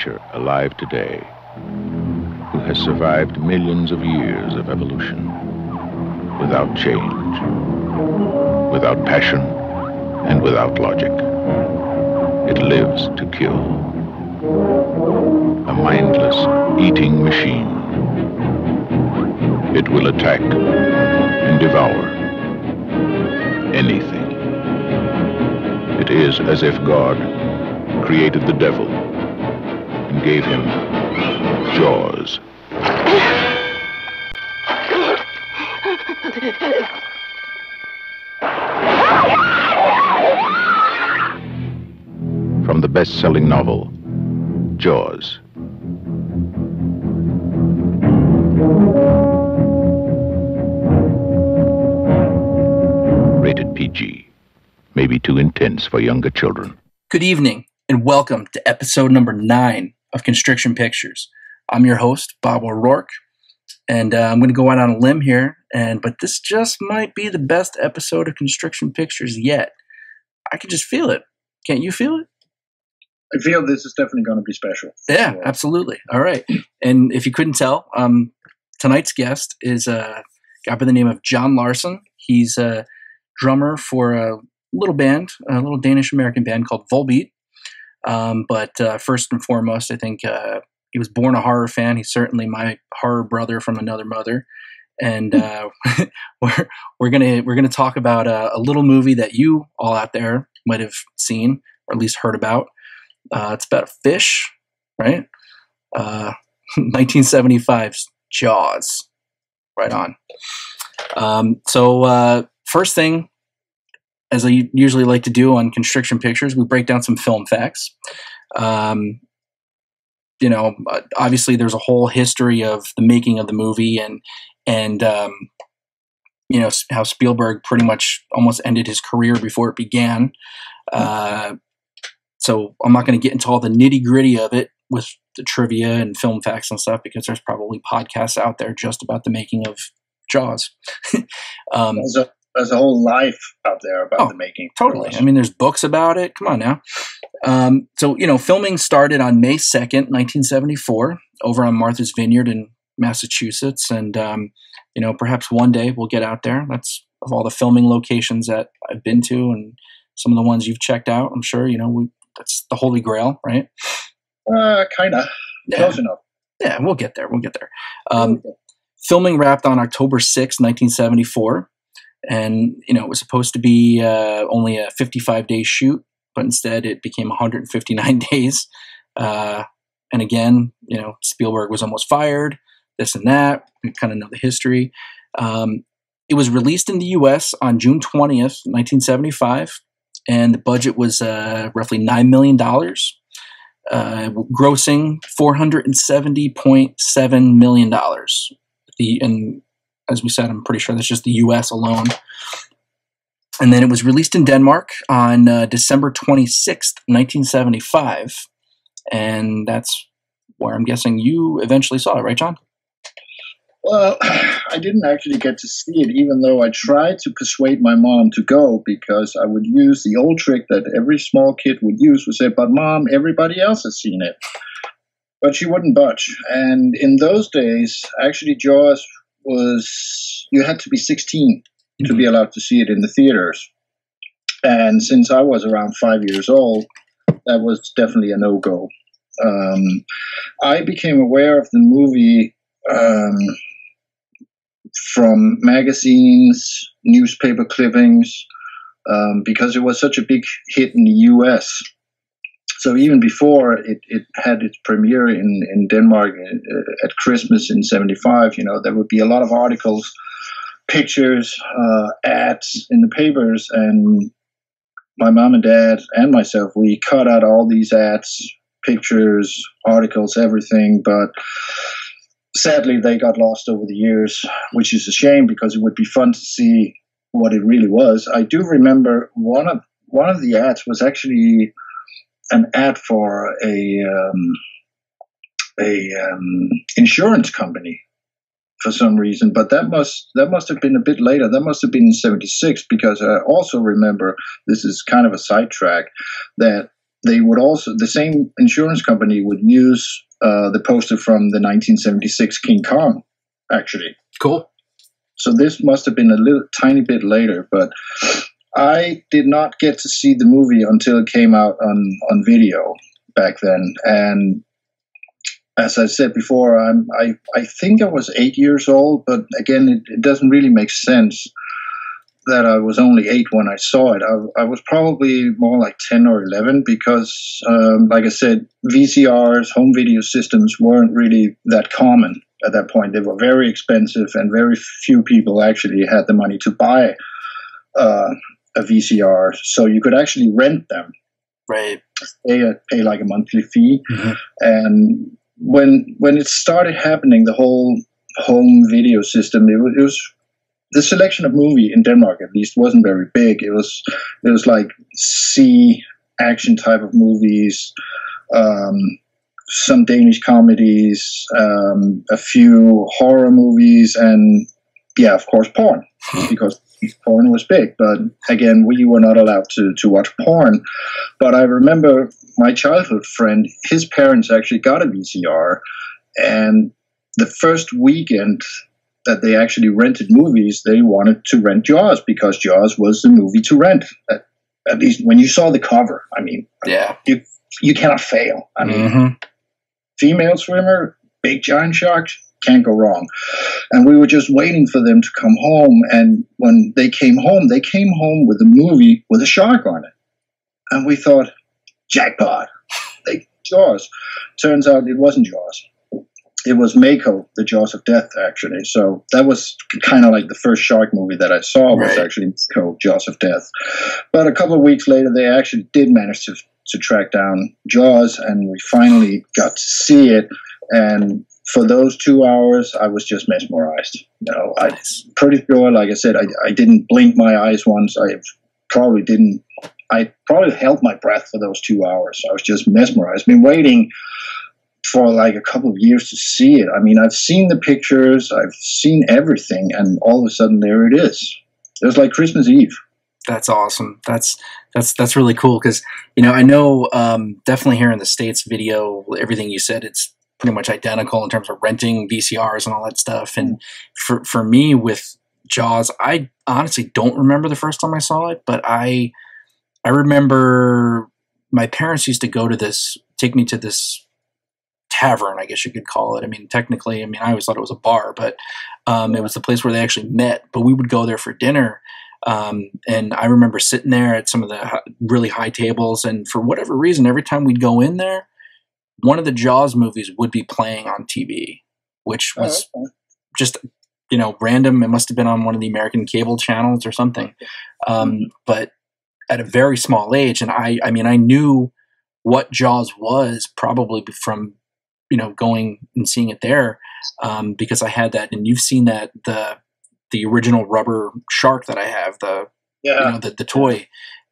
creature alive today who has survived millions of years of evolution without change, without passion, and without logic. It lives to kill. A mindless eating machine. It will attack and devour anything. It is as if God created the devil and gave him jaws. From the best-selling novel, Jaws. Rated PG. Maybe too intense for younger children. Good evening, and welcome to episode number nine of Constriction Pictures. I'm your host, Bob O'Rourke, and uh, I'm going to go out on a limb here, and but this just might be the best episode of Constriction Pictures yet. I can just feel it. Can't you feel it? I feel this is definitely going to be special. Yeah, absolutely. All right. And if you couldn't tell, um, tonight's guest is a guy by the name of Jon Larsen. He's a drummer for a little band, a little Danish American band called Volbeat. Um, but uh, first and foremost, I think uh, he was born a horror fan. He's certainly my horror brother from another mother. And uh, we're we're gonna we're gonna talk about a, a, little movie that you all out there might have seen or at least heard about. Uh, it's about a fish, right? 1975's uh, Jaws. Right on. Um, so uh, first thing as I usually like to do on Constriction Pictures, we break down some film facts. Um, you know, obviously there's a whole history of the making of the movie and and um, you know how Spielberg pretty much almost ended his career before it began. Uh, so I'm not going to get into all the nitty gritty of it with the trivia and film facts and stuff because there's probably podcasts out there just about the making of Jaws. um, there's a whole life out there about oh, the making. Totally. I mean, there's books about it. Come on now. Um, so, you know, filming started on May 2nd, 1974, over on Martha's Vineyard in Massachusetts. And, um, you know, perhaps one day we'll get out there. That's of all the filming locations that I've been to and some of the ones you've checked out. I'm sure, you know, we that's the holy grail, right? Uh, kind of. Yeah. Close enough. Yeah, we'll get there. We'll get there. Um, filming wrapped on October 6, 1974 and you know it was supposed to be uh, only a 55 day shoot but instead it became 159 days. Uh, and again you know spielberg was almost fired this and that we kind of know the history. Um, it was released in the us on june 20th 1975 and the budget was uh, roughly $9 million uh, grossing $470.7 million the and as we said, I'm pretty sure that's just the US alone. And then it was released in Denmark on uh, December 26th, 1975. And that's where I'm guessing you eventually saw it, right, Jon? Well, I didn't actually get to see it, even though I tried to persuade my mom to go because I would use the old trick that every small kid would use would say, But mom, everybody else has seen it. But she wouldn't budge. And in those days, actually, Jaws was you had to be 16 mm-hmm. to be mm-hmm. allowed to see it in the theaters. And since I was around five years old, that was definitely a no go. Um, I became aware of the movie um, from magazines, newspaper clippings, um, because it was such a big hit in the US. So even before it, it had its premiere in, in Denmark uh, at Christmas in 75, you know, there would be a lot of articles, pictures, uh, ads in the papers. And my mom and dad and myself, we cut out all these ads, pictures, articles, everything. But sadly, they got lost over the years, which is a shame because it would be fun to see what it really was. I do remember one of one of the ads was actually an ad for a um, a um, insurance company for some reason, but that must that must have been a bit later. That must have been in '76 because I also remember this is kind of a sidetrack that they would also the same insurance company would use uh, the poster from the 1976 King Kong, actually. Cool. So this must have been a little tiny bit later, but I did not get to see the movie until it came out on on video back then, and as I said before, I'm I I think I was eight years old, but again, it, it doesn't really make sense that I was only eight when I saw it. I, I was probably more like 10 or 11 because, um, like I said, VCRs, home video systems weren't really that common at that point. They were very expensive, and very few people actually had the money to buy uh, a VCR. So you could actually rent them. Right. Pay, a, pay like a monthly fee. Mhm. And when when it started happening, the whole home video system, it was, it was the selection of movie in Denmark at least wasn't very big. It was it was like C action type of movies, um, some Danish comedies, um, a few horror movies, and yeah, of course, porn because porn was big. But again, we were not allowed to to watch porn. But I remember my childhood friend, his parents actually got a VCR, and the first weekend that they actually rented movies, they wanted to rent Jaws because Jaws was the movie to rent. At, at least when you saw the cover, I mean, Yeah. you you cannot fail. I mean, Mhm. female swimmer, big giant sharks, can't go wrong. And we were just waiting for them to come home. And when they came home, they came home with a movie with a shark on it. And we thought, jackpot, they Jaws. Turns out it wasn't Jaws. It was Mako, the Jaws of Death, actually. So that was kind of like the first shark movie that I saw was Right. actually Mako, Jaws of Death. But a couple of weeks later, they actually did manage to to track down Jaws, and we finally got to see it. And for those two hours, I was just mesmerized. You know, I pretty sure, like I said, I, I didn't blink my eyes once. I probably didn't. I probably held my breath for those two hours. I was just mesmerized. Been waiting for like a couple of years to see it. I mean, I've seen the pictures, I've seen everything, and all of a sudden, there it is. It was like Christmas Eve. That's awesome. That's that's that's really cool because you know I know um, definitely here in the states, video everything you said it's pretty much identical in terms of renting VCRs and all that stuff. And for for me with Jaws, I honestly don't remember the first time I saw it, but I I remember my parents used to go to this, take me to this tavern, I guess you could call it. I mean, technically, I mean, I always thought it was a bar, but um, it was the place where they actually met. But we would go there for dinner. Um, and I remember sitting there at some of the really high tables, and for whatever reason, every time we'd go in there, one of the Jaws movies would be playing on TV, which was just you know random. It must have been on one of the American cable channels or something. Um, but at a very small age, and I, I mean, I knew what Jaws was probably from you know going and seeing it there um, because I had that, and you've seen that the the original rubber shark that I have, the yeah. you know the the toy,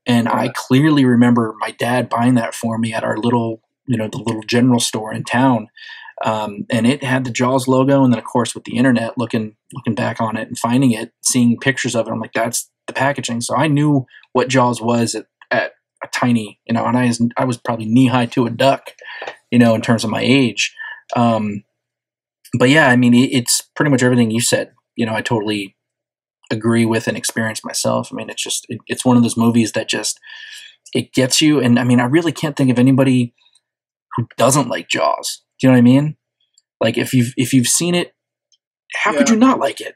and I clearly remember my dad buying that for me at our little you know the little general store in town. Um, and it had the Jaws logo, and then of course with the internet, looking looking back on it and finding it, seeing pictures of it, I'm like, that's the packaging. So I knew what Jaws was at, at a tiny, you know, and I was I was probably knee high to a duck, you know, in terms of my age. Um, but yeah, I mean, it, it's pretty much everything you said. You know, I totally agree with and experience myself. I mean, it's just it, it's one of those movies that just it gets you. And I mean, I really can't think of anybody who doesn't like Jaws. Do you know what I mean? Like if you've if you've seen it, how could you not like it?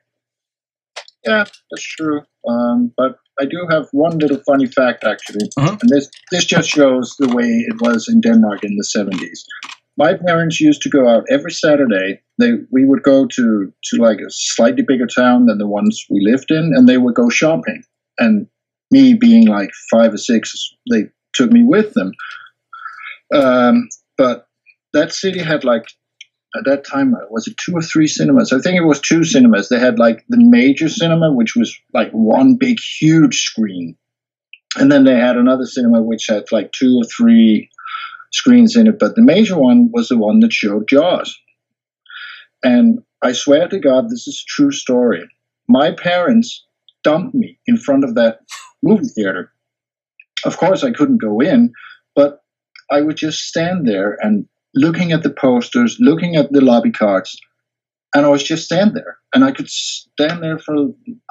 Yeah, that's true. Um, but I do have one little funny fact, actually, Mhm. and this this just shows the way it was in Denmark in the seventies. My parents used to go out every Saturday. They we would go to to like a slightly bigger town than the ones we lived in, and they would go shopping. And me being like five or six, they took me with them. Um, but that city had like at that time uh, was it two or three cinemas? I think it was two cinemas. They had like the major cinema which was like one big huge screen. And then they had another cinema which had like two or three screens in it but the major one was the one that showed jaws. And i swear to god this is a true story. My parents dumped me in front of that movie theater. Of course i couldn't go in but I would just stand there and looking at the posters, looking at the lobby cards, and I was just stand there. And I could stand there for,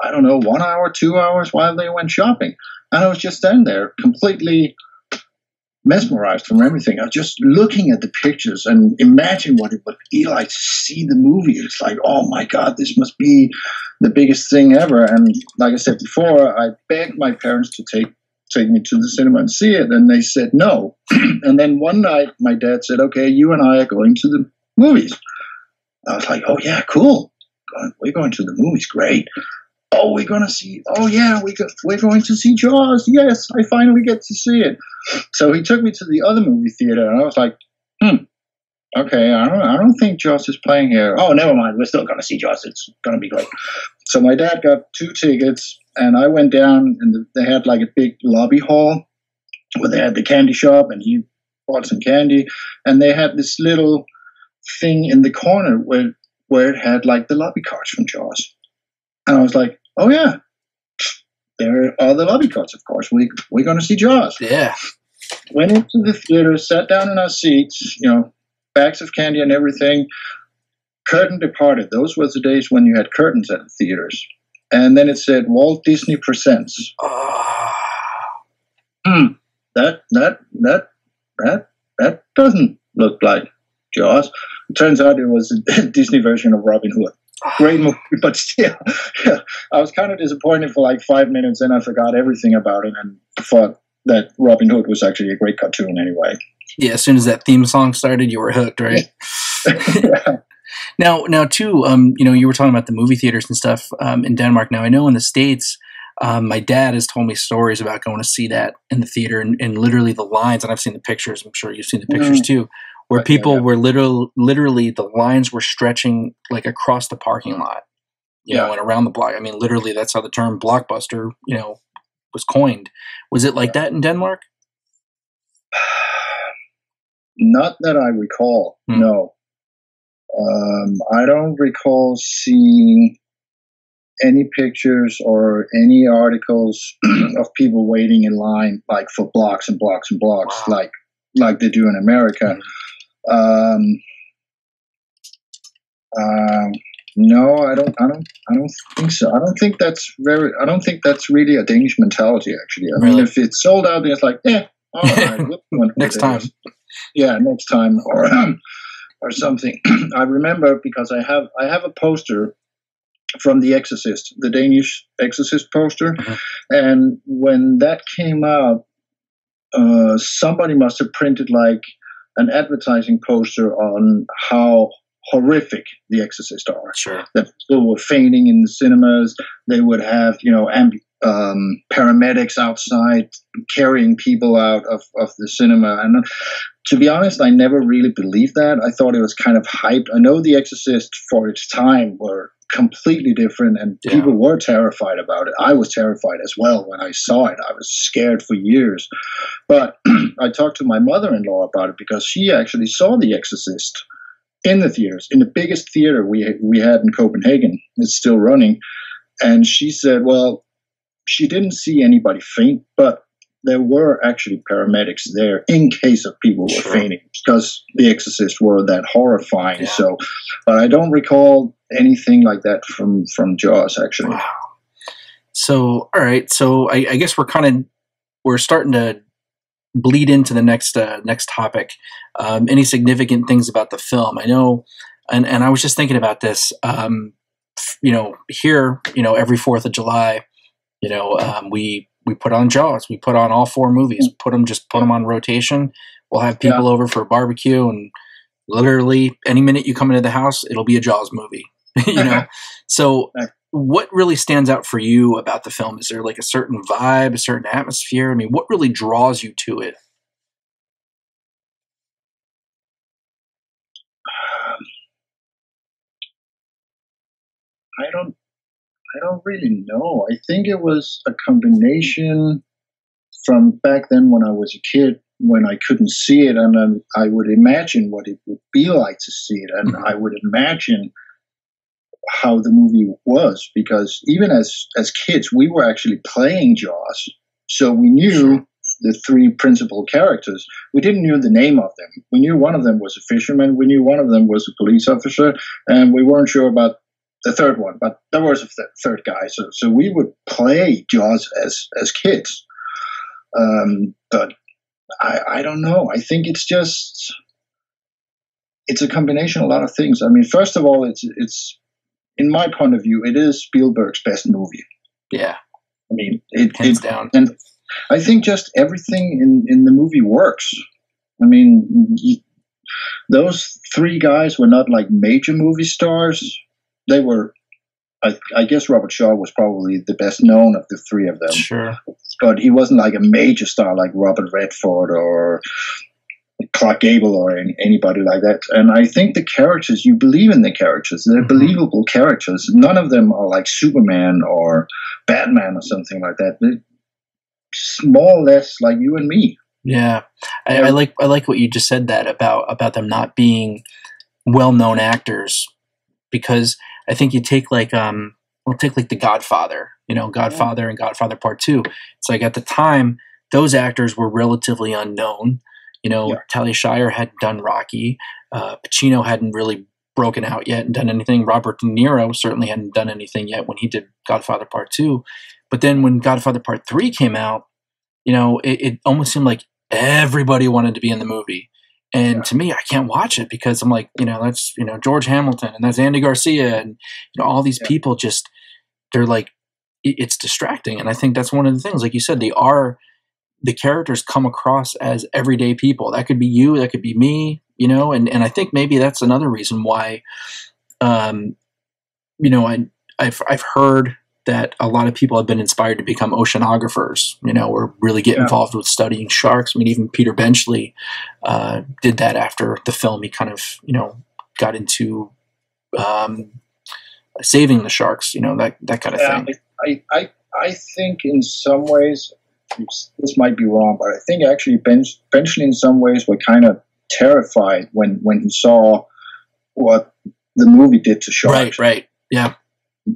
I don't know, one hour, two hours while they went shopping. And I was just stand there completely mesmerized from everything. I was just looking at the pictures and imagine what it would be like to see the movie. It's like, oh my God, this must be the biggest thing ever. And like I said before, I begged my parents to take take me to the cinema and see it, and they said no. and then one night, my dad said, "Okay, you and I are going to the movies." I was like, "Oh yeah, cool. We're going to the movies. Great." Oh, we're gonna see. Oh yeah, we go, we're going to see Jaws. Yes, I finally get to see it. So he took me to the other movie theater, and I was like, "Hmm, okay, I don't, I don't think Jaws is playing here. Oh, never mind. We're still going to see Jaws. It's going to be great. So my dad got two tickets, and I went down, and they had like a big lobby hall where they had the candy shop, and he bought some candy, and they had this little thing in the corner where where it had like the lobby cards from Jaws, and I was like, oh yeah, there are the lobby cards. Of course, we we're going to see Jaws. Yeah. Went into the theater, sat down in our seats, you know, bags of candy and everything. Curtain departed. Those were the days when you had curtains at the theaters. And then it said Walt Disney Presents. Oh. Hmm. That that that that that doesn't look like Jaws. It turns out it was a Disney version of Robin Hood. Great movie, but still, yeah, I was kind of disappointed for like five minutes, and I forgot everything about it and thought that Robin Hood was actually a great cartoon anyway. Yeah, as soon as that theme song started, you were hooked, right? yeah. Now, now too, um, you know, you were talking about the movie theaters and stuff um, in Denmark. Now, I know in the states, um, my dad has told me stories about going to see that in the theater, and, and, literally the lines. And I've seen the pictures. I'm sure you've seen the pictures mm. too, where people yeah, yeah. were literally, literally, the lines were stretching like across the parking lot, you yeah. know, and around the block. I mean, literally, that's how the term blockbuster, you know, was coined. Was it like that in Denmark? Not that I recall. Hmm. No, um, I don't recall seeing any pictures or any articles of people waiting in line like for blocks and blocks and blocks wow. like like they do in America. Mm-hmm. Um, um, no, I don't. I don't. I don't think so. I don't think that's very. I don't think that's really a Danish mentality. Actually, I really? mean, if it's sold out, it's like, yeah, all right, next time. Yeah, next time, or or something. I remember because I have I have a poster from The Exorcist, the Danish Exorcist poster, uh-huh. and when that came out, uh, somebody must have printed like an advertising poster on how horrific the Exorcist are. Sure. That people were fainting in the cinemas. They would have, you know, amb- um, paramedics outside carrying people out of, of the cinema. And to be honest, I never really believed that. I thought it was kind of hyped. I know The Exorcist for its time were completely different and yeah. people were terrified about it. I was terrified as well when I saw it. I was scared for years. But I talked to my mother in law about it because she actually saw The Exorcist in the theaters, in the biggest theater we, we had in Copenhagen. It's still running. And she said, well, she didn't see anybody faint, but there were actually paramedics there in case of people were sure. fainting because the exorcists were that horrifying. Yeah. So, but I don't recall anything like that from from Jaws actually. Wow. So, all right. So, I, I guess we're kind of we're starting to bleed into the next uh, next topic. Um, any significant things about the film? I know, and and I was just thinking about this. Um, you know, here, you know, every Fourth of July, you know, um, we we put on Jaws. We put on all four movies. Mm. Put them just put them on rotation. We'll have people yeah. over for a barbecue, and literally any minute you come into the house, it'll be a Jaws movie. you know, so what really stands out for you about the film? Is there like a certain vibe, a certain atmosphere? I mean, what really draws you to it? Um, I don't I don't really know. I think it was a combination from back then when I was a kid, when I couldn't see it, and then I would imagine what it would be like to see it, and mm-hmm. I would imagine how the movie was because even as as kids, we were actually playing Jaws, so we knew the three principal characters, we didn't know the name of them. We knew one of them was a fisherman, we knew one of them was a police officer, and we weren't sure about the third one, but there was a th- third guy. So, so we would play Jaws as as kids. Um, but I, I don't know. I think it's just it's a combination of a lot of things. I mean, first of all, it's it's in my point of view, it is Spielberg's best movie. Yeah, I mean, it, hands it down. and I think just everything in in the movie works. I mean, y- those three guys were not like major movie stars. They were. I, I guess Robert Shaw was probably the best known of the three of them Sure. but he wasn't like a major star like Robert Redford or Clark Gable or any, anybody like that. And I think the characters, you believe in the characters. They're Mhm. believable characters. None of them are like Superman or Batman or something like that. They're more or less like you and me. Yeah, I, Yeah. I like I like what you just said that about about them not being well known actors because I think you take like um we'll take like The Godfather, you know, Godfather and Godfather Part Two. It's like at the time those actors were relatively unknown. You know, Yeah. Talia Shire hadn't done Rocky, uh, Pacino hadn't really broken out yet and done anything. Robert De Niro certainly hadn't done anything yet when he did Godfather Part Two. But then when Godfather Part Three came out, you know, it, it almost seemed like everybody wanted to be in the movie. And Yeah. to me, I can't watch it because I'm like, you know, that's you know George Hamilton and that's Andy Garcia and you know all these Yeah. people just they're like it's distracting. And I think that's one of the things, like you said, they are the characters come across as everyday people. That could be you, that could be me, you know. And and I think maybe that's another reason why, um, you know, I I've I've heard that a lot of people have been inspired to become oceanographers, you know, or really get Yeah. involved with studying sharks. I mean, even Peter Benchley uh, did that after the film. He kind of, you know, got into um, saving the sharks, you know, that, that kind of Yeah, thing. I, I, I think in some ways, this might be wrong, but I think actually Bench, Benchley in some ways were kind of terrified when, when he saw what the movie did to sharks. Right, right. Yeah.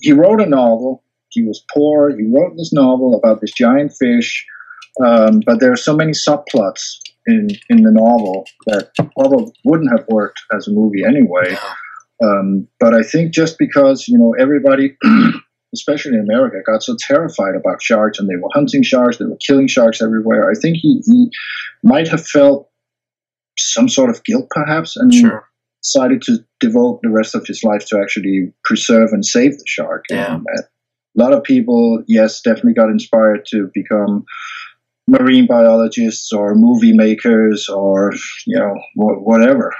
he wrote a novel. He was poor. He wrote this novel about this giant fish, um, but there are so many subplots in in the novel that probably wouldn't have worked as a movie anyway. Um, but I think just because you know everybody, especially in America, got so terrified about sharks and they were hunting sharks, they were killing sharks everywhere. I think he, he might have felt some sort of guilt, perhaps, and Sure. decided to devote the rest of his life to actually preserve and save the shark. Yeah. Uh, a lot of people, yes, definitely got inspired to become marine biologists or movie makers or you know wh- whatever.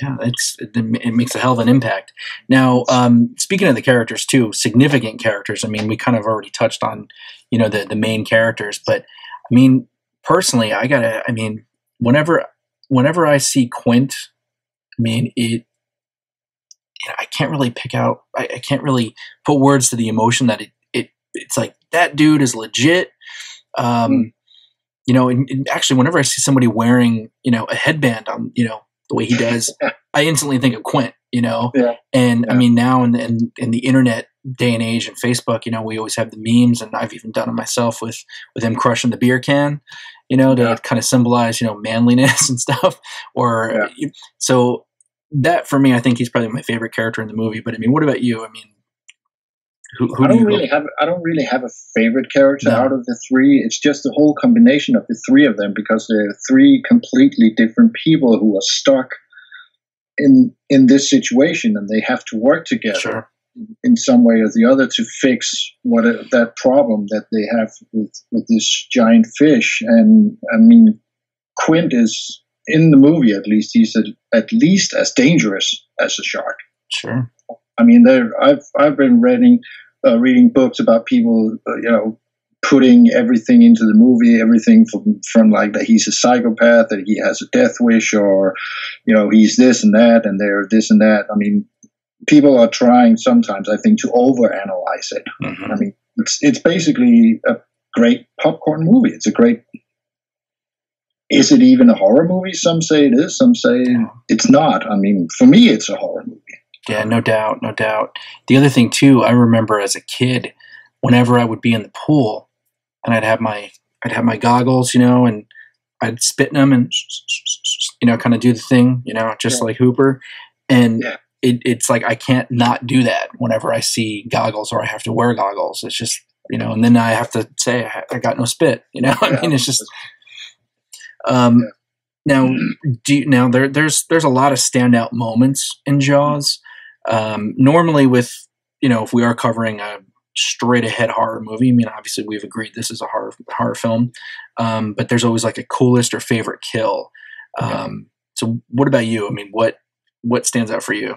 Yeah, it makes a hell of an impact. Now, um, speaking of the characters too, significant characters. I mean, we kind of already touched on, you know, the the main characters, but I mean, personally, I gotta. I mean, whenever whenever I see Quint, I mean it. You know, I can't really pick out. I, I can't really put words to the emotion that it. It it's like that dude is legit. Um, Hmm. You know, and, and actually, whenever I see somebody wearing, you know, a headband on, you know, the way he does, I instantly think of Quint, you know. Yeah. And I mean, now in the, in, in the internet day and age and Facebook, you know, we always have the memes, and I've even done it myself with with him crushing the beer can, you know, to Yeah. kind of symbolize, you know, manliness and stuff. Or so that for me, I think he's probably my favorite character in the movie. But I mean, what about you? I mean, who, who I do don't you really have I don't really have a favorite character No. out of the three. It's just the whole combination of the three of them because they're three completely different people who are stuck in in this situation and they have to work together Sure. in some way or the other to fix what that problem that they have with, with this giant fish. And I mean, Quint is in the movie at least. He's at, at least as dangerous as a shark. Sure. I mean, there. I've I've been reading uh, reading books about people, uh, you know, putting everything into the movie, everything from from like that he's a psychopath, that he has a death wish, or you know, he's this and that, and they're this and that. I mean, people are trying sometimes, I think, to overanalyze it. Mhm. I mean, it's it's basically a great popcorn movie. It's a great. Is it even a horror movie? Some say it is. Some say Yeah. it's not. I mean, for me, it's a horror movie. Yeah, no doubt, no doubt. The other thing too, I remember as a kid, whenever I would be in the pool and I'd have my I'd have my goggles, you know, and I'd spit in them and you know, kind of do the thing, you know, just Yeah. like Hooper. And Yeah. it, it's like I can't not do that whenever I see goggles or I have to wear goggles. It's just you know, and then I have to say I, I got no spit. You know, I mean, it's just. Um, Yeah. now, do you, now there there's there's a lot of standout moments in Jaws. Um, normally, with you know, if we are covering a straight ahead horror movie, I mean, obviously we've agreed this is a horror horror film, um, but there's always like a coolest or favorite kill. Um, so, what about you? I mean, what what stands out for you?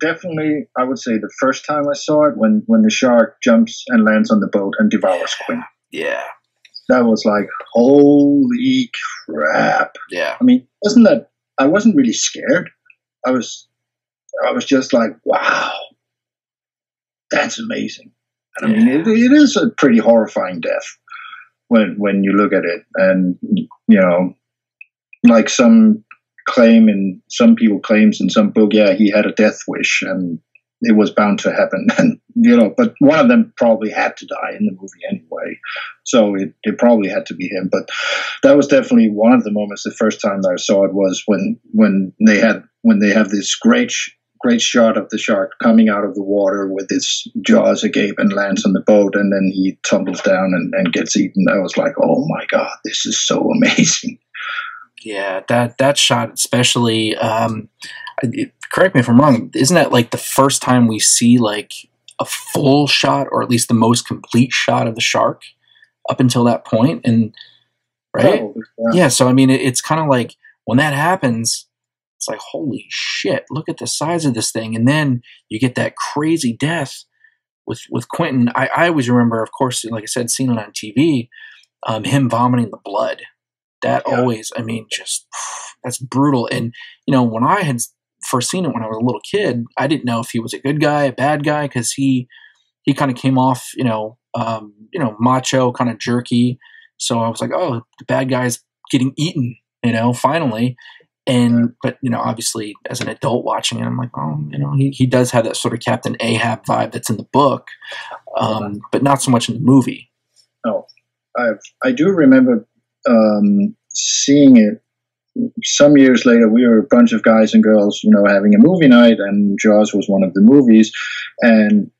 Definitely, I would say the first time I saw it when when the shark jumps and lands on the boat and devours Quint. Yeah, That was like, holy crap! yeah, I mean, wasn't that? I wasn't really scared. I was, I was just like, wow, that's amazing. And I mean, it, it is a pretty horrifying death when when you look at it, and you know, like some claim in some people claims in some book, yeah, he had a death wish and it was bound to happen, and you know, but one of them probably had to die in the movie anyway, so it, it probably had to be him. But that was definitely one of the moments. The first time that I saw it was when when they had when they have this great great shot of the shark coming out of the water with its jaws agape and lands on the boat, and then he tumbles down and, and gets eaten. I was like, oh my god, this is so amazing. yeah. That that shot, especially. Um, correct me if I'm wrong. Isn't that like the first time we see like a full shot, or at least the most complete shot of the shark up until that point? And right, Probably, yeah. So I mean, it, it's kind of like when that happens, it's like holy shit! Look at the size of this thing, and then you get that crazy death with with Quentin. I, I always remember, of course, like I said, seeing it on TV, um, him vomiting the blood. That Yeah. always, I mean, just that's brutal. And you know, when I had first seen it when I was a little kid, I didn't know if he was a good guy, a bad guy, because he he kind of came off, you know, um, you know, macho, kind of jerky. So I was like, oh, the bad guy's getting eaten, you know, finally. And but you know, obviously, as an adult watching it, I'm like, oh, you know, he, he does have that sort of Captain Ahab vibe that's in the book, um, but not so much in the movie. Oh, I I do remember um, seeing it some years later. We were a bunch of guys and girls, you know, having a movie night, and Jaws was one of the movies, and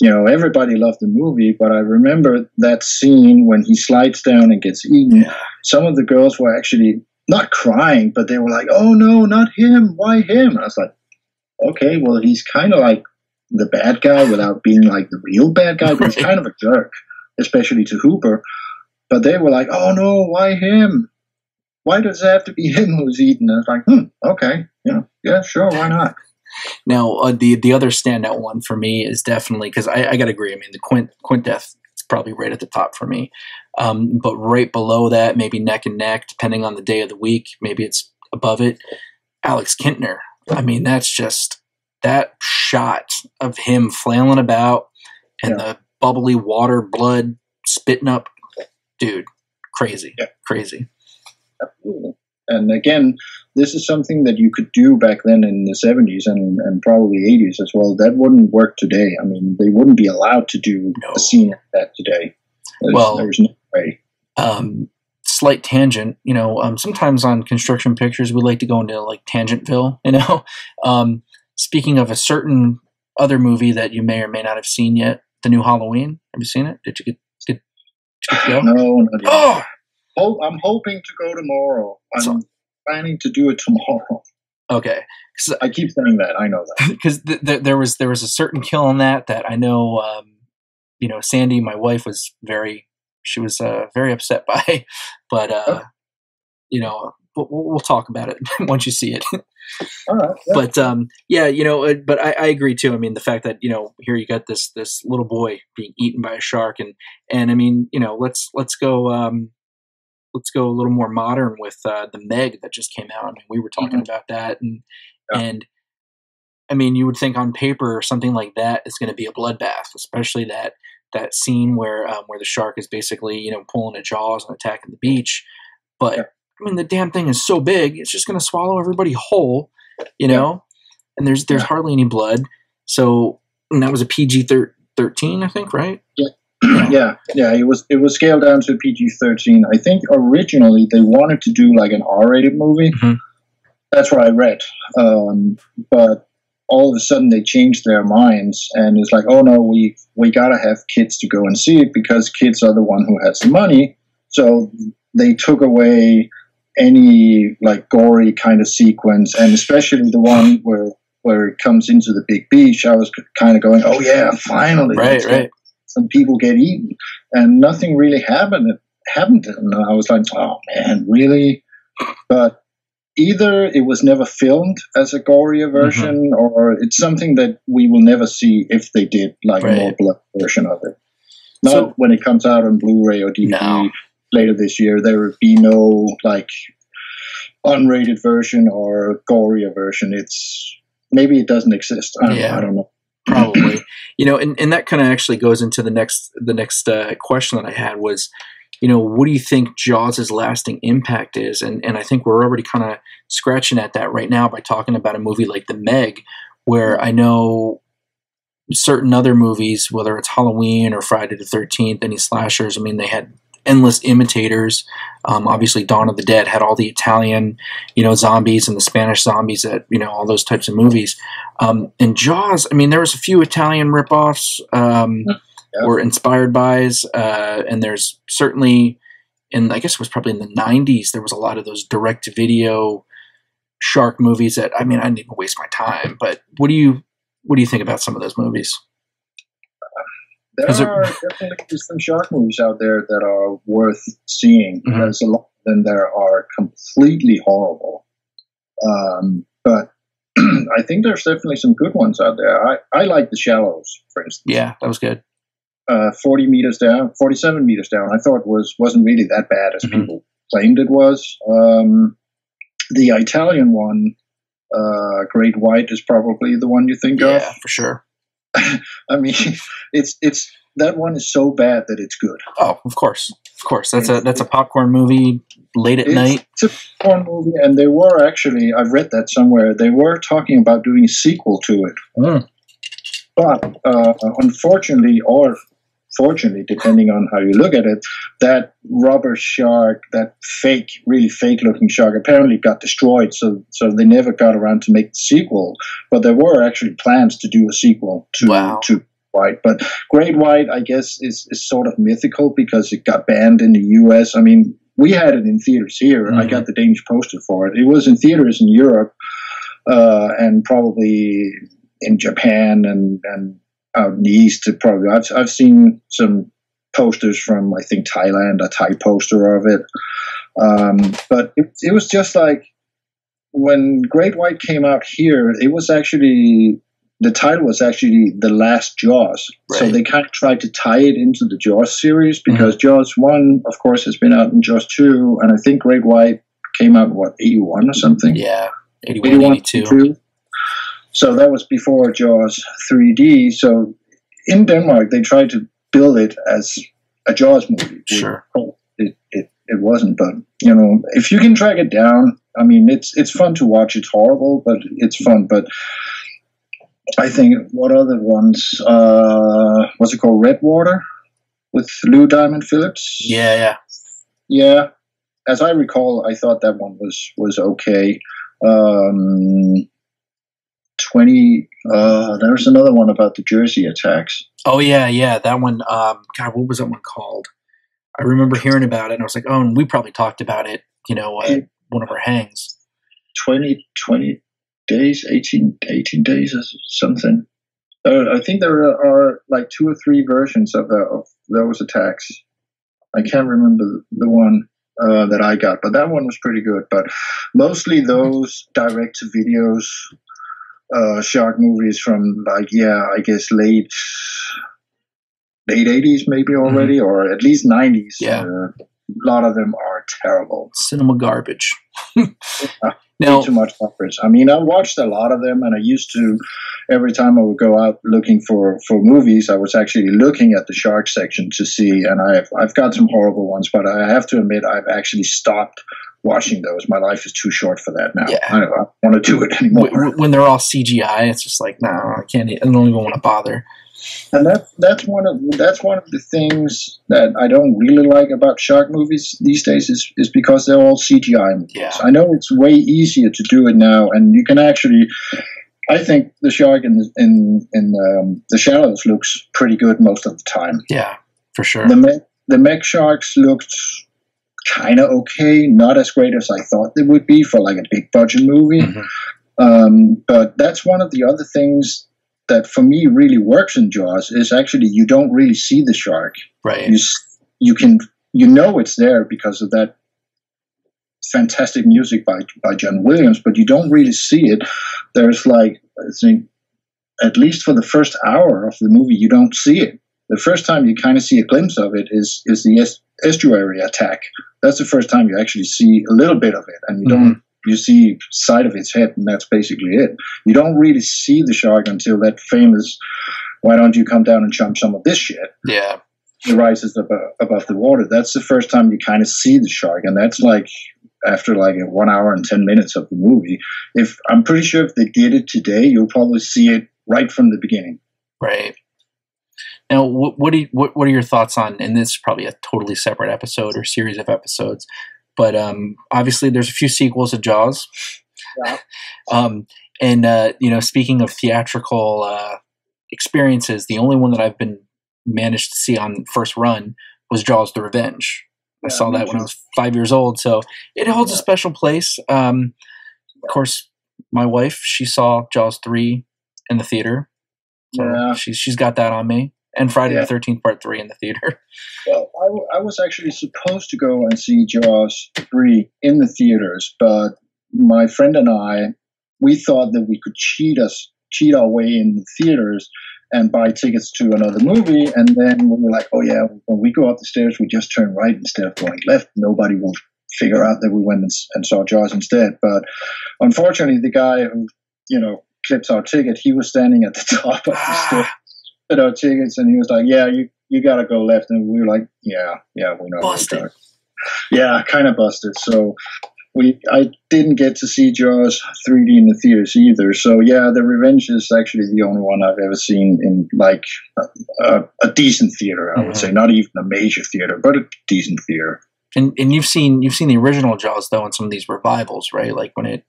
you know everybody loved the movie. But I remember that scene when he slides down and gets eaten. Some of the girls were actually not crying, but they were like, "Oh no, not him! Why him?" And I was like, "Okay, well, he's kind of like." The bad guy without being like the real bad guy, but he's kind of a jerk, especially to Hooper but they were like, "Oh no, why him? Why does it have to be him who's eaten?" And I was like, "Hmm, okay, yeah, yeah, sure, why not?" Now, uh, the the other standout one for me is definitely because I, I got to agree. I mean, the Quint Quint death is probably right at the top for me, um, but right below that, maybe neck and neck, depending on the day of the week. Maybe it's above it. Alex Kintner. I mean, that's just that shot of him flailing about and Yeah. the bubbly water, blood spitting up, dude, crazy, Yeah. crazy. Absolutely. And again, this is something that you could do back then in the 70s and, and probably 80s as well. That wouldn't work today. I mean, they wouldn't be allowed to do No. a scene like that today. There's, Well- there's no way. um, slight tangent. You know, um, sometimes on Constriction Pictures, we like to go into like Tangentville. You know, um, speaking of a certain other movie that you may or may not have seen yet, the new Halloween. Have you seen it? Did you get did, did you go? No, not yet. Oh, Ho- I'm hoping to go tomorrow. I'm So- planning to do it tomorrow. okay. I keep saying that. I know that. Because th- th- there was there was a certain kill in that that I know. Um, you know, Sandy, my wife, was very she was uh, very upset by, but uh, you know, we'll, talk about it once you see it. All right. yeah. but um, yeah, you know, uh, but I, I agree too. I mean, the fact that you know here you got this this little boy being eaten by a shark, and and I mean, you know, let's let's go um, let's go a little more modern with uh, the Meg that just came out. I mean, we were talking about that, and Yeah. and I mean, you would think on paper something like that is going to be a bloodbath, especially that that scene where um, where the shark is basically you know pulling its jaws and attacking the beach, but. Yeah. I mean, the damn thing is so big; it's just going to swallow everybody whole, you know. And there's there's hardly any blood. So and that was a PG thir- thirteen, I think, right? yeah, yeah. Yeah. It was it was scaled down to PG thirteen. I think originally they wanted to do like an R rated movie. Mhm. That's what I read. Um, but all of a sudden they changed their minds and it's like, oh no, we we gotta have kids to go and see it because kids are the one who has the money. So they took away any like gory kind of sequence, and especially the one where where it comes into the big beach. I was kind of going, oh yeah, finally, Right, right. Some people get eaten, and nothing really happened. Happened, and I was like, "Oh man, really?" But either it was never filmed as a gorier version, mm-hmm. or it's something that we will never see if they did like a more blood version of it. Not So- when it comes out on Blu-ray or DVD No. later this year. There will be no like unrated version or gorier version. It's maybe it doesn't exist. I don't, Yeah. I don't know. Probably. You know and, and that kind of actually goes into the next the next uh, question that i had was you know what do you think jaws's lasting impact is? And and i think we're already kind of scratching at that right now by talking about a movie like the meg where i know certain other movies whether it's halloween or friday the 13th any slashers i mean they had endless imitators um, obviously dawn of the dead had all the italian you know zombies and the spanish zombies that you know all those types of movies um, and Jaws, I mean, there was a few Italian ripoffs um, Yeah. or inspired bys, uh, and there's certainly, and I guess it was probably in the '90s, there was a lot of those direct-to-video shark movies that I mean, I didn't even waste my time. But what do you what do you think about some of those movies? There are definitely some shark movies out there that are worth seeing. Mhm. There's a lot of them that are completely horrible. Um, but I think there's definitely some good ones out there. I, I like The Shallows, for instance. Yeah, that was good. Uh, 40 meters down, 47 meters down. I thought was wasn't really that bad as Mhm. people claimed it was. Um, the Italian one, uh, Great White, is probably the one you think of. Yeah, for sure. I mean, it's it's that one is so bad that it's good. Oh, of course, of course. That's a that's a popcorn movie late at It's, night. it's a popcorn movie, and they were actually I've read that somewhere. They were talking about doing a sequel to it, Mm. but uh, unfortunately, or fortunately, depending on how you look at it, that rubber shark, that fake, really fake-looking shark, apparently got destroyed. So, so they never got around to make the sequel. But there were actually plans to do a sequel to Wow. to White. But Great White, I guess, is is sort of mythical because it got banned in the U.S. I mean, we had it in theaters here. I Mhm. got the Danish poster for it. It was in theaters in Europe uh, and probably in Japan and and out in the east. Probably I've I've seen some posters from I think Thailand, a Thai poster of it. Um, but it, it was just like when Great White came out here, it was actually the title was actually the last Jaws. So they kind of tried to tie it into the Jaws series because Jaws one, of course, has been out in Jaws two, and I think Great White came out what eighty one or something. Yeah, 81, 81, 82. 82. So that was before Jaws 3D. So in Denmark, they tried to build it as a Jaws movie. Sure. It, it, it wasn't, but you know, if you can track it down, I mean, it's it's fun to watch. It's horrible, but it's fun. But I think what other ones uh, was it called Redwater with Lou Diamond Phillips? Yeah, yeah. Yeah, as I recall, I thought that one was was okay. Um, Twenty. Uh, there's another one about the Jersey attacks. Oh yeah, yeah. That one. Um, God, what was that one called? I remember hearing about it, and I was like, oh, and we probably talked about it. You know, at one of our hangs. 20, 20 days, 18, 18 days or something. Uh, I think there are like two or three versions of, the, of those attacks. I can't remember the one uh, that I got, but that one was pretty good. But mostly those direct videos, uh, shark movies from like yeah, I guess late late eighties maybe already, or at least nineties. Yeah. Uh, a lot of them are terrible. Cinema garbage. way now, too much coverage. I mean, I watched a lot of them, and I used to every time I would go out looking for for movies, I was actually looking at the shark section to see, and I've I've got some horrible ones, but I have to admit I've actually stopped watching those. My life is too short for that now. Yeah. I don't, don't want to do it anymore. when they're all CGI, it's just like, no, I can't. I don't even want to bother. and that that's one of that's one of the things that I don't really like about shark movies these days is is because they're all CGI movies. Yeah. I know it's way easier to do it now, and you can actually. I think the shark in in in um, the shallows looks pretty good most of the time. Yeah, for sure. The me- the Meg sharks looked kind of okay, not as great as I thought it would be for like a big budget movie. Mhm. Um, but that's one of the other things that for me really works in Jaws is actually you don't really see the shark. Right. You you can you know it's there because of that fantastic music by by John Williams, but you don't really see it. There's like I think at least for the first hour of the movie, you don't see it. The first time you kind of see a glimpse of it is is the est- estuary attack. That's the first time you actually see a little bit of it, and you mm-hmm. don't. You see side of its head, and that's basically it. You don't really see the shark until that famous "Why don't you come down and chomp some of this shit?" Yeah. It rises above, above the water. That's the first time you kind of see the shark, and that's like after like a one hour and ten minutes of the movie. If I'm pretty sure if they did it today, you'll probably see it right from the beginning. Right. Now, what what, do you, what what are your thoughts on? And this is probably a totally separate episode or series of episodes, but um, obviously there's a few sequels of Jaws. Yeah. Um, and uh, you know, speaking of theatrical uh, experiences, the only one that I've been managed to see on first run was Jaws: The Revenge. I Yeah, saw that when I was five years old, so it holds a special place. Um, of course, my wife she saw Jaws three in the theater, so Yeah. she's she's got that on me. And Friday Yeah. the Thirteenth Part three in the theater. Well, I, I was actually supposed to go and see Jaws 3 in the theaters, but my friend and I, we thought that we could cheat us, cheat our way in the theaters and buy tickets to another movie. And then we were like, oh yeah, when we go up the stairs, we just turn right instead of going left. Nobody will figure out that we went and, and saw Jaws instead. But unfortunately, the guy who, you know, clips our ticket, he was standing at the top of the stairs at our tickets, and he was like, "Yeah, you you gotta go left," and we were like, "Yeah, yeah, we know." Busted. going." Yeah, kind of busted. So we I didn't get to see Jaws 3D in the theaters either. So yeah, The Revenge is actually the only one I've ever seen in like a, a, a decent theater. I would Mhm. say not even a major theater, but a decent theater. And and you've seen you've seen the original Jaws though in some of these revivals, right? Like when it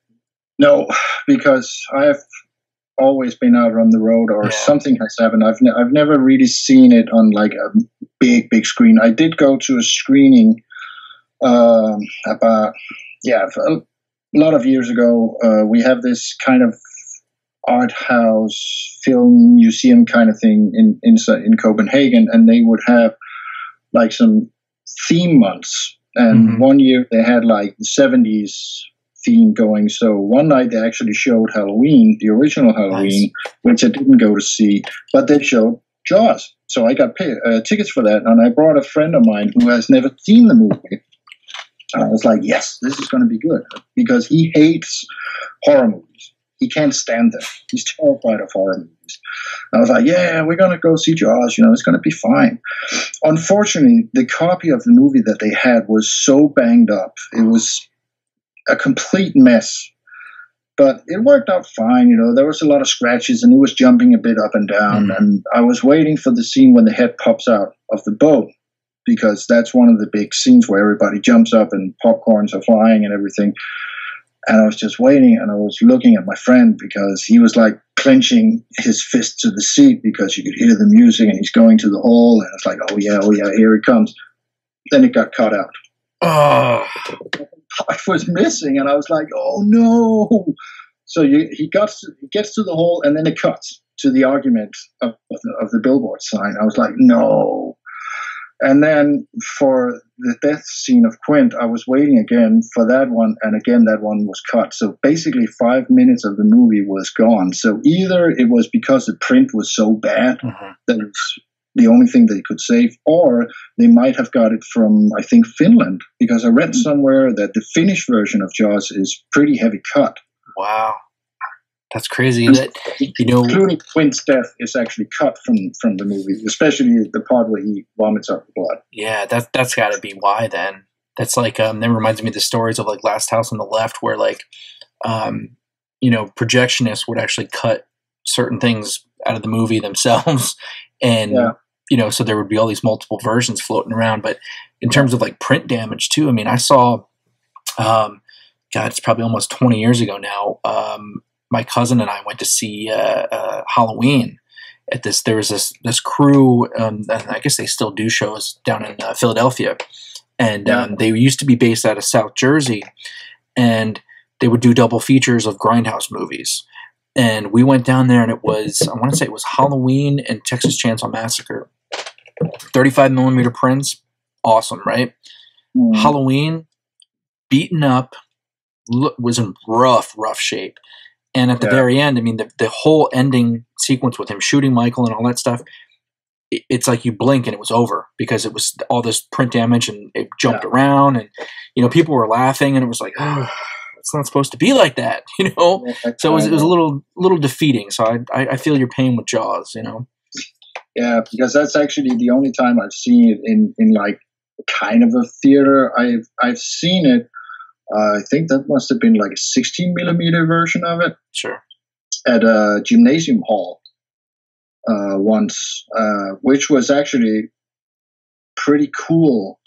No, because I have always been out on the road or Yeah. something has happened. I've ne- I've never really seen it on like a big big screen. I did go to a screening um, about yeah a lot of years ago. Uh, we have this kind of art house film museum kind of thing in in in Copenhagen, and they would have like some theme months. And Mhm. one year they had like the seventies theme going. So one night they actually showed Halloween, the original Halloween, which I didn't go to see, but they showed Jaws. So I got pay, uh, tickets for that, and I brought a friend of mine who has never seen the movie. And I was like, yes, this is going to be good because he hates horror movies. He can't stand them. He's terrified of horror movies. I was like, yeah, we're going to go see Jaws. You know, it's going to be fine. Unfortunately, the copy of the movie that they had was so banged up. It was a complete mess. But it worked out fine, you know. There was a lot of scratches and it was jumping a bit up and down. Mhm. And I was waiting for the scene when the head pops out of the boat because that's one of the big scenes where everybody jumps up and popcorns are flying and everything. And I was just waiting and I was looking at my friend because he was like clenching his fist to the seat because you could hear the music and he's going to the hall, and it's like, oh yeah, oh yeah, here it comes. Then it got cut out. Oh I was missing, and I was like, "Oh no!" So you, he got he gets to the hole, and then it cuts to the argument of, of, the, of the billboard sign. I was like, "No!" And then for the death scene of Quint, I was waiting again for that one, and again that one was cut. So basically, five minutes of the movie was gone. So either it was because the print was so bad mhm. that it's the only thing they could save, or they might have got it from, I think, Finland, because I read somewhere that the Finnish version of Jaws is pretty heavy cut. wow, that's crazy. That you know, Including Quint's death is actually cut from, from the movie, especially the part where he vomits up the blood. yeah, that that's got to be why then. That's like um, that reminds me of the stories of like Last House on the Left, where like, um, you know, projectionists would actually cut certain things out of the movie themselves and Yeah. you know, so there would be all these multiple versions floating around. But in terms of like print damage too, I mean, I saw, um, God, it's probably almost twenty years ago now. Um, my cousin and I went to see uh, uh, Halloween at this. There was this this crew, um, and I guess they still do shows down in uh, Philadelphia, and um, they used to be based out of South Jersey, and they would do double features of Grindhouse movies. And we went down there, and it was I want to say it was Halloween and Texas Chainsaw Massacre, thirty-five millimeter prints, awesome, right? Mm. Halloween, beaten up, was in rough, rough shape. And at the Yeah. very end, I mean, the, the whole ending sequence with him shooting Michael and all that stuff, it, it's like you blink and it was over because it was all this print damage and it jumped around. And, you know, people were laughing and it was like, oh, it's not supposed to be like that, you know? So it was, it was a little little defeating. So I, I, I feel your pain with Jaws, you know? Yeah, because that's actually the only time I've seen it in, in like kind of a theater. I've I've seen it. Uh, I think that must have been like a 16 millimeter version of it Sure. at a gymnasium hall uh, once, uh, which was actually pretty cool.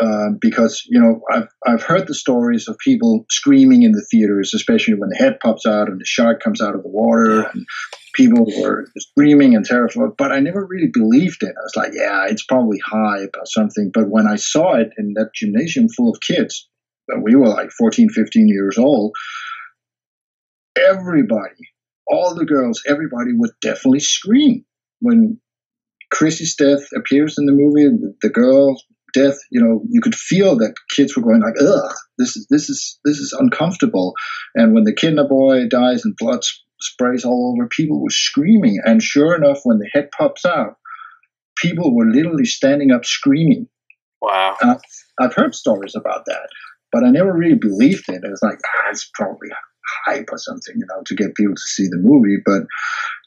Uh, because you know I've I've heard the stories of people screaming in the theaters, especially when the head pops out and the shark comes out of the water, and people were screaming and terrified. But I never really believed it. I was like, yeah, it's probably hype or something. But when I saw it in that gymnasium full of kids, we were like 14, 15 years old, everybody, all the girls, everybody would definitely scream when Chrissy's death appears in the movie. The girl death, you know, you could feel that kids were going like, "Ugh, this is this is this is uncomfortable." And when the Kintner boy dies and blood sprays all over, people were screaming. And sure enough, when the head pops out, people were literally standing up screaming. Wow. I've heard stories about that, but I never really believed it. It was like, ah, it's probably hype or something, you know, to get people to see the movie. But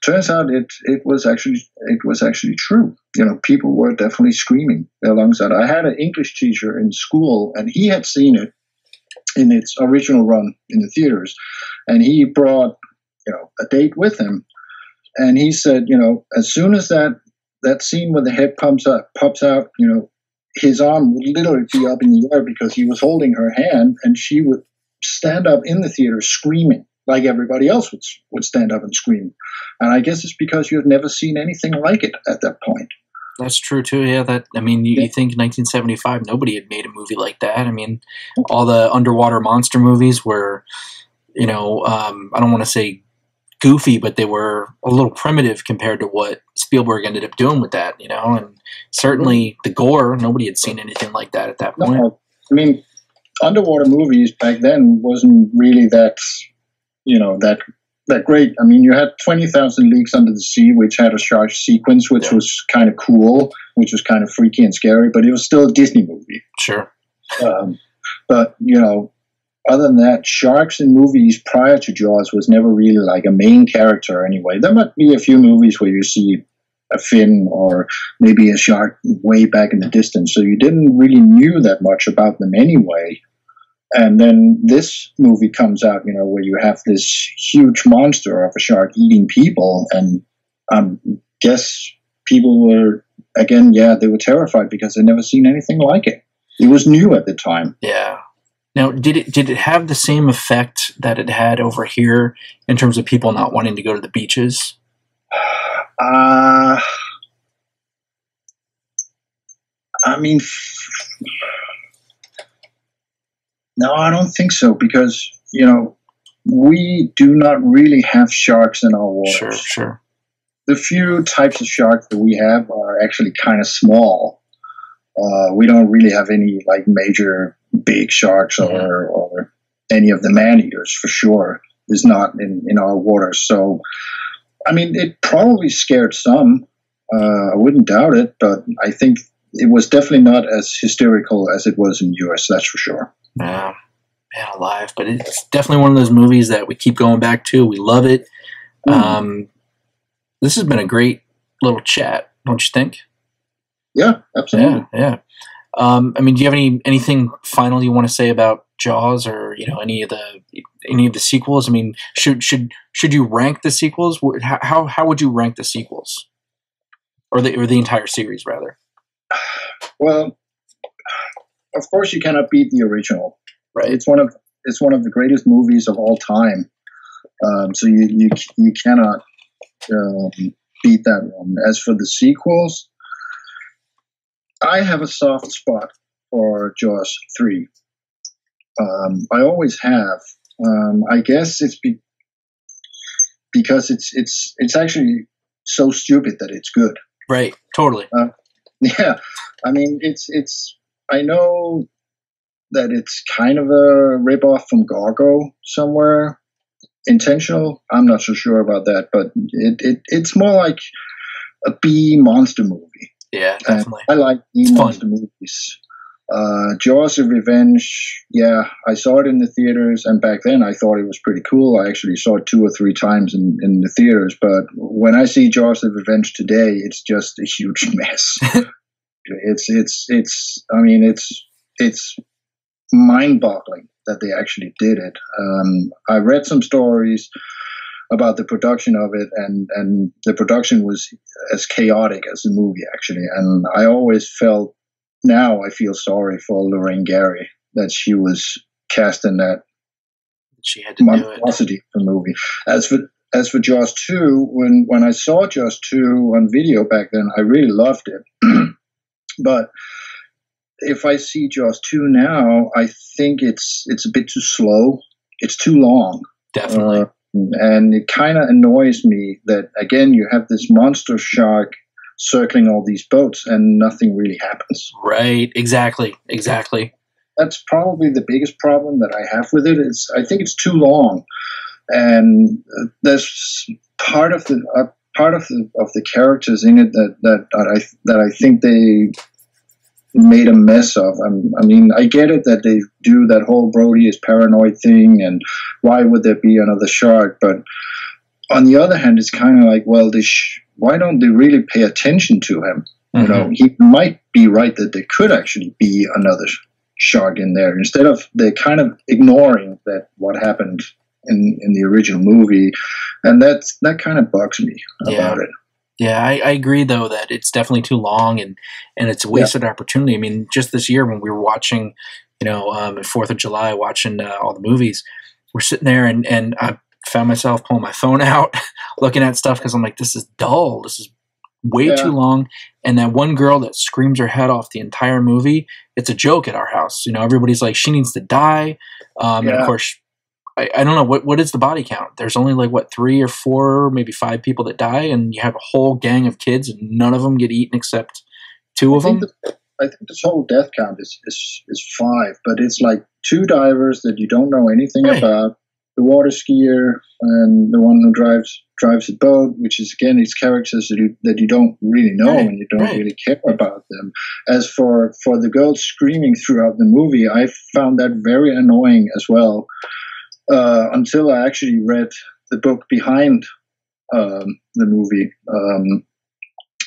turns out it it was actually it was actually true. You know, people were definitely screaming alongside. I had an English teacher in school, and he had seen it in its original run in the theaters, and he brought you know a date with him, and he said, you know, as soon as that that scene where the head pumps up pops out, you know, his arm would literally be up in the air because he was holding her hand, and she would stand up in the theater screaming like everybody else would would stand up and scream. And I guess it's because you have never seen anything like it at that point. That's true too. Yeah, that I mean, you, Yeah. you think 1975, nobody had made a movie like that. I mean, all the underwater monster movies were, you know, um, I don't want to say goofy, but they were a little primitive compared to what Spielberg ended up doing with that. You know, and certainly the gore, nobody had seen anything like that at that point. No, I mean, underwater movies back then wasn't really that, you know, that that great. I mean, you had Twenty Thousand Leagues Under the Sea, which had a shark sequence, which Yeah. was kind of cool, which was kind of freaky and scary, but it was still a Disney movie. Sure. Um, but you know, other than that, sharks in movies prior to Jaws was never really like a main character anyway. There might be a few movies where you see a fin or maybe a shark way back in the distance, so you didn't really knew that much about them anyway. And then this movie comes out, you know, where you have this huge monster of a shark eating people, and um, guess people were again, yeah, they were terrified because they'd never seen anything like it. It was new at the time. Yeah. Now, did it did it have the same effect that it had over here in terms of people not wanting to go to the beaches? Uh, I mean, no, I don't think so because, you know, we do not really have sharks in our waters. Sure, sure. The few types of sharks that we have are actually kind of small. Uh, we don't really have any like major big sharks or, or any of the man eaters for sure is not in, in our waters. So, I mean, it probably scared some. Uh, I wouldn't doubt it, but I think it was definitely not as hysterical as it was in the US, that's for sure. Yeah, man alive. But it's definitely one of those movies that we keep going back to. We love it. Mm. Um, this has been a great little chat, don't you think? Yeah, absolutely. Yeah, yeah. Um, I mean, do you have any anything final you want to say about Jaws or you know any of the any of the sequels? I mean, should should should you rank the sequels? How how, how would you rank the sequels? or the or the entire series rather. Well, of course, you cannot beat the original. Right. It's one of it's one of the greatest movies of all time. Um, so you you you cannot um, beat that one. As for the sequels, I have a soft spot for Jaws three. Um, I always have. Um, I guess it's be- because it's it's it's actually so stupid that it's good. Right. Totally. Yeah, I mean it's it's. I know that it's kind of a ripoff from Gorgo somewhere, intentional. I'm not so sure about that, but it, it it's more like a B monster movie. Yeah, And definitely. I like B It's fun. monster movies. Uh, Jaws of Revenge, yeah, I saw it in the theaters, and back then I thought it was pretty cool. I actually saw it two or three times in, in the theaters, but when I see Jaws of Revenge today, it's just a huge mess. It's it's it's. I mean, it's it's mind-boggling that they actually did it. Um, I read some stories about the production of it, and and the production was as chaotic as the movie actually. And I always felt now I feel sorry for Lorraine Gary that she was cast in that She had to do it. monstrosity of the movie. As for as for Jaws two, when when I saw Jaws two on video back then, I really loved it. but if I see Jaws two now, I think it's it's a bit too slow. It's too long. Definitely. Uh, and it kind of annoys me that again you have this monster shark circling all these boats and nothing really happens. right. Exactly. Exactly. That's probably the biggest problem that I have with it. Is I think it's too long, and uh, there's part of the uh, part of the of the characters in it that that, that I that I think they made a mess of. I'm, I mean, I get it that they do that whole Brody is paranoid thing, and why would there be another shark? But on the other hand, it's kind of like, well, sh- why don't they really pay attention to him? You know, Mhm. he might be right that there could actually be another shark in there instead of they're kind of ignoring that what happened in in the original movie, and that's that kind of bugs me about it. Yeah, I, I agree though that it's definitely too long and and it's a wasted opportunity. I mean, just this year when we were watching, you know, um, Fourth of July, watching uh, all the movies, we're sitting there and and I found myself pulling my phone out, looking at stuff because I'm like, this is dull. This is way Yeah. too long. And that one girl that screams her head off the entire movie, it's a joke at our house. You know, everybody's like, she needs to die. Um, And of course, I, I don't know what what is the body count. There's only like what three or four, maybe five people that die, and you have a whole gang of kids, and none of them get eaten except two of I them. the, I think this whole death count is, is is five, but it's like two divers that you don't know anything Right. about, the water skier and the one who drives drives the boat, which is again these characters that you, that you don't really know Right, and you don't right. really care about them. As for for the girl screaming throughout the movie, I found that very annoying as well. Uh, until I actually read the book behind um, the movie. Um,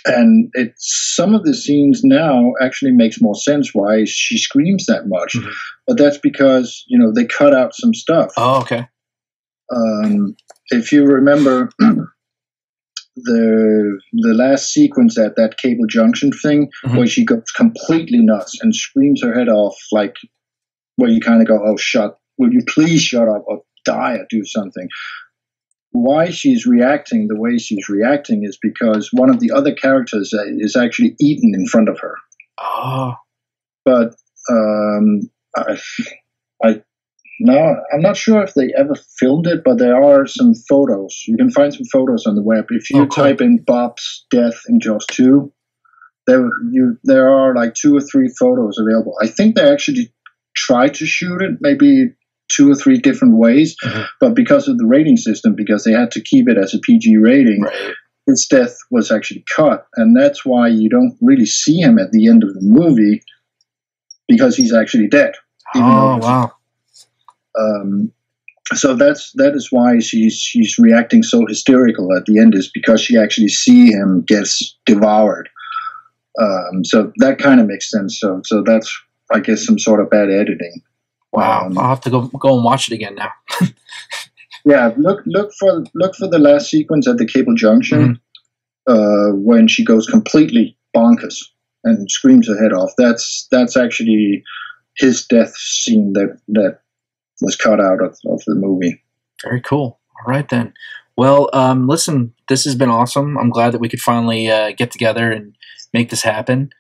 and it some of the scenes now actually makes more sense why she screams that much Mhm. but that's because you know they cut out some stuff Oh, okay. um, if you remember the the last sequence at that cable junction thing Mhm. where she goes completely nuts and screams her head off like where you kind of go oh shut will you please shut up or die or do something why she's reacting the way she's reacting is because one of the other characters uh, is actually eaten in front of her Oh, but um, I, I no, I'm not sure if they ever filmed it, but there are some photos. You can find some photos on the web if you cool. type in Bob's death in Jaws two. There, you there are like two or three photos available. I think they actually tried to shoot it maybe two or three different ways, Mhm. but because of the rating system, because they had to keep it as a PG rating, right. his death was actually cut, and that's why you don't really see him at the end of the movie because he's actually dead. Oh, wow. Um, so that's that is why she's she's reacting so hysterical at the end is because she actually see him gets devoured. Um, so that kind of makes sense. So so that's I guess some sort of bad editing. Wow. Um, I'll have to go go and watch it again now. Yeah, look look for look for the last sequence at the cable junction. uh, when she goes completely bonkers and screams her head off. That's that's actually his death scene that that was cut out of, of the movie. Very cool. All right then. Well, um, listen, this has been awesome. I'm glad that we could finally uh, get together and make this happen.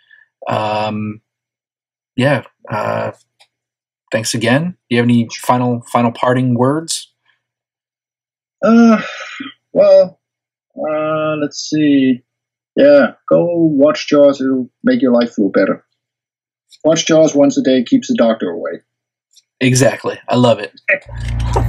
Um, yeah. Uh, thanks again. Do you have any final final parting words? Uh, well, uh, let's see. Yeah, go watch Jaws. It'll make your life feel better. Watch Jaws once a day keeps the doctor away. Exactly. I love it.